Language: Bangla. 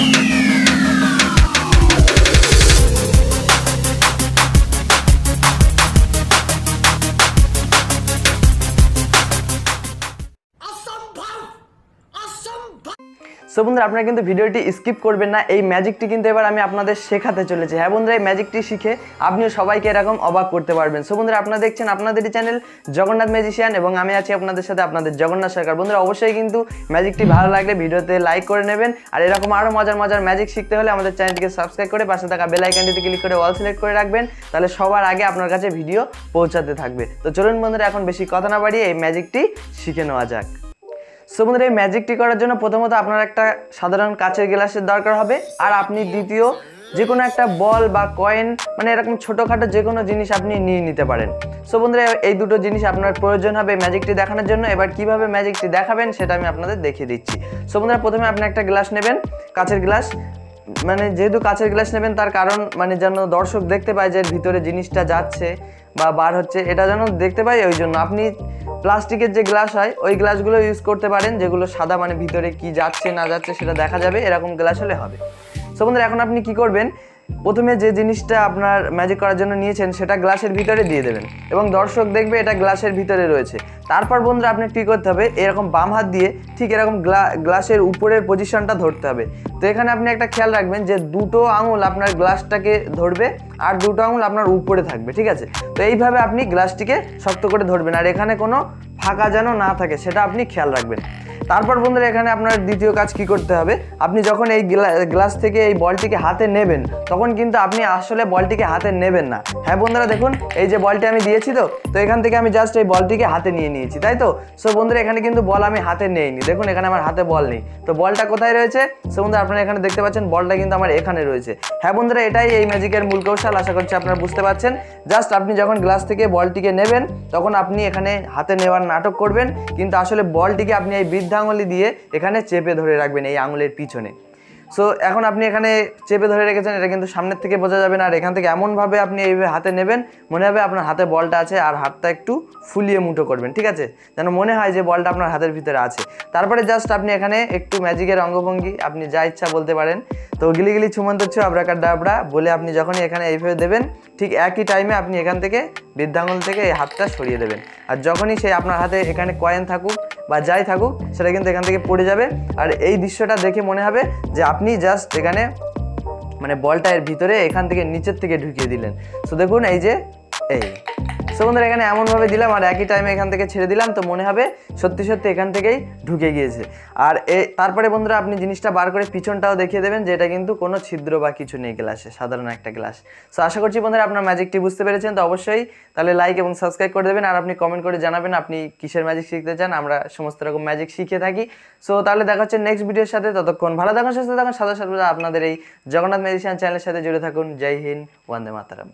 Thank you. সো বন্ধুরা, আপনারা কিন্তু ভিডিওটি স্কিপ করবেন না। এই ম্যাজিকটি কিন্তু এবার আমি আপনাদের শেখাতে চলেছি। হ্যাঁ বন্ধুরা, এই ম্যাজিকটি শিখে আপনিও সবাইকে এরকম অবাক করতে পারবেন। সো বন্ধুরা, আপনারা দেখছেন আপনাদেরই চ্যানেল জগন্নাথ ম্যাজিশিয়ান এবং আমি আছি আপনাদের সাথে আপনাদের জগন্নাথ সরকার। বন্ধুরা, অবশ্যই কিন্তু ম্যাজিকটি ভালো লাগলে ভিডিওতে লাইক করে নেবেন। আর এরকম আরও মজার মজার ম্যাজিক শিখতে হলে আমাদের চ্যানেলটিকে সাবস্ক্রাইব করে পাশে থাকা বেল আইকনটিতে ক্লিক করে অল সিলেক্ট করে রাখবেন। তাহলে সবার আগে আপনার কাছে ভিডিও পৌঁছাতে থাকবে। তো চলুন বন্ধুরা, এখন বেশি কথা না বাড়িয়ে এই ম্যাজিকটি শিখে নেওয়া যাক। সো বন্ধুরা, এই ম্যাজিকটি করার জন্য প্রথমত আপনার একটা সাধারণ কাচের গ্লাসের দরকার হবে। আর আপনি দ্বিতীয় যে কোনো একটা বল বা কয়েন মানে এরকম ছোটোখাটো যে কোনো জিনিস আপনি নিয়ে নিতে পারেন। সো বন্ধুরা, এই দুটো জিনিস আপনার প্রয়োজন হবে ম্যাজিকটি দেখানোর জন্য। এবার কীভাবে ম্যাজিকটি দেখাবেন সেটা আমি আপনাদের দেখিয়ে দিচ্ছি। সো বন্ধুরা, প্রথমে আপনি একটা গ্লাস নেবেন, কাচের গ্লাস। মানে যেহেতু কাছের গ্লাস নেবেন, তার কারণ মানে যেন দর্শক দেখতে পায় যে ভিতরে জিনিসটা যাচ্ছে বা বার হচ্ছে, এটা যেন দেখতে পাই ওই জন্য। আপনি প্লাস্টিকের যে গ্লাস হয়, ওই গ্লাসগুলো ইউজ করতে পারেন, যেগুলো সাদা মানে ভিতরে কি যাচ্ছে না যাচ্ছে সেটা দেখা যাবে, এরকম গ্লাস হলে হবে। সো বন্ধুরা, এখন আপনি কি করবেন? প্রথমে যে জিনিসটা আপনার ম্যাজিক করার জন্য নিয়েছেন, সেটা গ্লাসের ভিতরে দিয়ে দেবেন। এবং দর্শক দেখবে এটা গ্লাসের ভিতরে রয়েছে। তারপর বন্ধুরা, আপনি কী করতে হবে? এরকম বাম হাত দিয়ে ঠিক এরকম গ্লাসের উপরের পজিশনটা ধরতে হবে। তো এখানে আপনি একটা খেয়াল রাখবেন যে দুটো আঙুল আপনার গ্লাসটাকে ধরবে আর দুটো আঙুল আপনার উপরে থাকবে, ঠিক আছে? তো এইভাবে আপনি গ্লাসটিকে শক্ত করে ধরবেন। আর এখানে কোনো ফাঁকা যেন না থাকে, সেটা আপনি খেয়াল রাখবেন। তারপর বন্ধুরা এখানে আপনার দ্বিতীয় কাজ কি করতে হবে? আপনি যখন এই গ্লাস থেকে এই বলটিকে হাতে নেবেন, তখন কিন্তু আপনি আসলে বলটিকে হাতে নেবেন না। হ্যাঁ বন্ধুরা দেখুন, এই যে বলটি আমি দিয়েছি তো তো এখান থেকে আমি জাস্ট এই বলটিকে হাতে নিয়ে নিয়েছি, তাই তো? সো বন্ধুরা এখানে কিন্তু বল আমি হাতে নেইনি। দেখুন এখানে আমার হাতে বল নেই। তো বলটা কোথায় রয়েছে? সো বন্ধুরা আপনারা এখানে দেখতে পাচ্ছেন, বলটা কিন্তু আমার এখানে রয়েছে। হ্যাঁ বন্ধুরা, এটাই এই ম্যাজিকের মূল কৌশল, আশা করছি আপনারা বুঝতে পারছেন। জাস্ট আপনি যখন গ্লাস থেকে বলটিকে নেবেন, তখন আপনি এখানে হাতে নেওয়ার নাটক করবেন, কিন্তু আসলে বলটিকে আপনি এই বৃদ্ধাঙ্গলি দিয়ে এখানে চেপে ধরে রাখবেন এই আঙুলের পিছনে। সো এখন আপনি এখানে চেপে ধরে রেখেছেন, এটা কিন্তু সামনের থেকে বোঝা যাবে না। আর এখান থেকে এমনভাবে আপনি এইভাবে হাতে নেবেন, মনে হবে আপনার হাতে বলটা আছে আর হাতটা একটু ফুলিয়ে মুঠো করবেন, ঠিক আছে? যেন মনে হয় যে বলটা আপনার হাতের ভিতরে আছে। তারপরে জাস্ট আপনি এখানে একটু ম্যাজিকের অঙ্গভঙ্গি, আপনি যা ইচ্ছা বলতে পারেন। তো গিলি গিলি ছুমন্ত ছ আবরাকার ডাবড়া বলে আপনি যখনই এখানে এইভাবে দেবেন, ঠিক একই টাইমে আপনি এখান থেকে বৃদ্ধাঙ্গুল থেকে এই হাতটা সরিয়ে দেবেন। আর যখনই সে আপনার হাতে এখানে কয়েন থাকুক বা যাই থাকুক, সেটা কিন্তু এখান থেকে পড়ে যাবে। আর এই দৃশ্যটা দেখে মনে হবে যে আপনি জাস্ট এখানে মানে বলটা এর ভিতরে এখান থেকে নিচের থেকে ঢুকিয়ে দিলেন। সো দেখুন, এই যে এই। সো বন্ধুরা, এখানে এমনভাবে দিলাম আর একই টাইমে এখান থেকে ছেড়ে দিলাম, তো মনে হবে সত্যি সত্যি এখান থেকেই ঢুকে গিয়েছে। আর এ, তারপরে বন্ধুরা আপনি জিনিসটা বার করে পিছনটাও দেখিয়ে দেবেন যে এটা কিন্তু কোনো ছিদ্র বা কিছু নেই গ্লাসে সাধারণ একটা গ্লাস সো আশা করছি বন্ধুরা আপনার ম্যাজিকটি বুঝতে পেরেছেন, তো অবশ্যই তাহলে লাইক এবং সাবস্ক্রাইব করে দেবেন আর আপনি কমেন্ট করে জানাবেন আপনি কিসের ম্যাজিক শিখতে চান, আমরা সমস্ত রকম ম্যাজিক শিখে থাকি। সো তাহলে দেখা হচ্ছে নেক্সট ভিডিওর সাথে, ততক্ষণ ভালো থাকুন, সুস্থ থাকুন, সাদা সাদা আপনাদের এই জগন্নাথ ম্যাজিশিয়ান চ্যানেলের সাথে জুড়ে থাকুন। জয় হিন্দ, বন্দে মাতারাম।